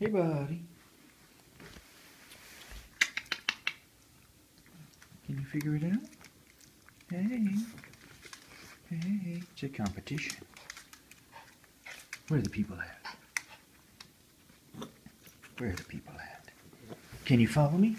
Hey, buddy. Can you figure it out? Hey. Hey, it's a competition. Where are the people at? Where are the people at? Can you follow me?